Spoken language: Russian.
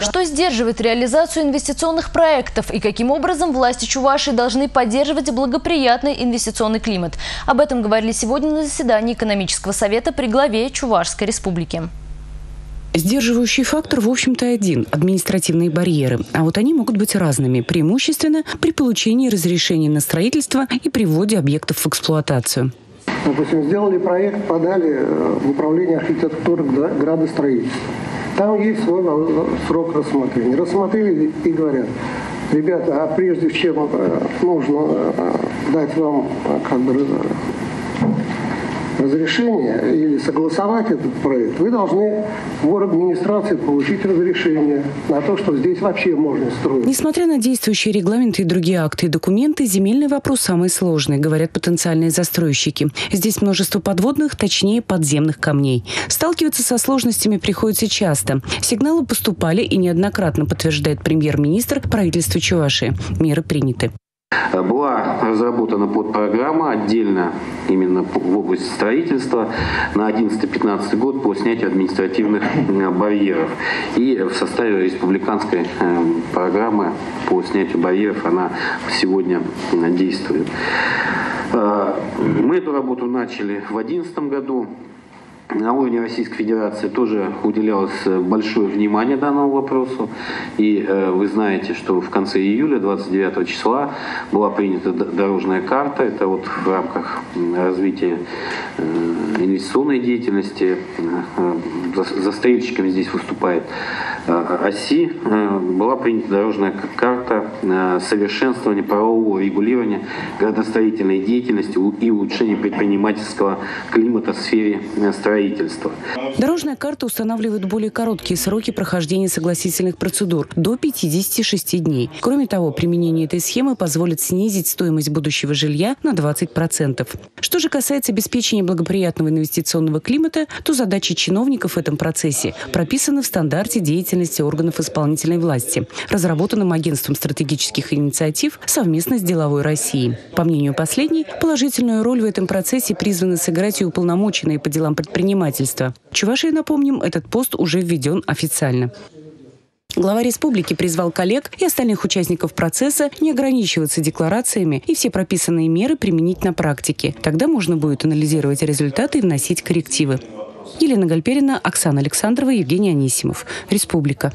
Что сдерживает реализацию инвестиционных проектов и каким образом власти Чувашии должны поддерживать благоприятный инвестиционный климат? Об этом говорили сегодня на заседании экономического совета при главе Чувашской республики. Сдерживающий фактор, в общем-то, один – административные барьеры. А вот они могут быть разными, преимущественно при получении разрешения на строительство и при вводе объектов в эксплуатацию. Допустим, сделали проект, подали э, в управление архитектуры градостроительства. Там есть свой срок рассмотрения. Рассмотрели и говорят, ребята, а прежде чем э, нужно э, дать вам как бы разрешение или согласовать этот проект, вы должны в администрации получить разрешение на то, что здесь вообще можно строить. Несмотря на действующие регламенты и другие акты и документы, земельный вопрос самый сложный, говорят потенциальные застройщики. Здесь множество подводных, точнее подземных камней. Сталкиваться со сложностями приходится часто. Сигналы поступали и неоднократно подтверждает премьер-министр правительства Чувашии. Меры приняты. Была разработана подпрограмма отдельно именно в области строительства на 11-15 год по снятию административных э, барьеров. И в составе республиканской э, программы по снятию барьеров она сегодня э, действует. Мы эту работу начали в 2011 году на уровне Российской Федерации тоже уделялось э, большое внимание данному вопросу. И э, вы знаете, что в конце июля, 29 числа, была принята дорожная карта. Это вот в рамках развития э, инвестиционной деятельности. Э, застрельщиками здесь выступает э, ОСИ. Э, была принята дорожная карта э, совершенствования правового регулирования градостроительной деятельности и улучшения предпринимательского климата в сфере э, строительства. Дорожная карта устанавливает более короткие сроки прохождения согласительных процедур – до 56 дней. Кроме того, применение этой схемы позволит снизить стоимость будущего жилья на 20%. Что же касается обеспечения благоприятного инвестиционного климата, то задачи чиновников в этом процессе прописаны в стандарте деятельности органов исполнительной власти, разработанном Агентством стратегических инициатив совместно с Деловой Россией. По мнению последней, положительную роль в этом процессе призваны сыграть и уполномоченные по делам предпринимательства. Чувашии, напомним, этот пост уже введен официально. Глава республики призвал коллег и остальных участников процесса не ограничиваться декларациями и все прописанные меры применить на практике. Тогда можно будет анализировать результаты и вносить коррективы. Елена Гальперина, Оксана Александрова, Евгений Анисимов. Республика.